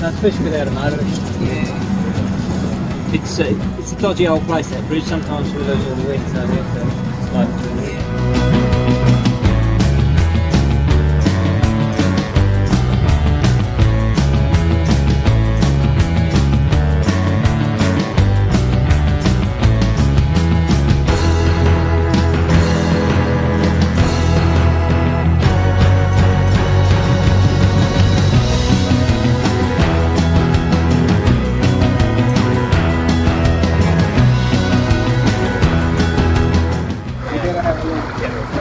That's fish without a motor. Yeah. It's a, it's a dodgy old place, that bridge. Sometimes with those all the wings, I think. Yeah.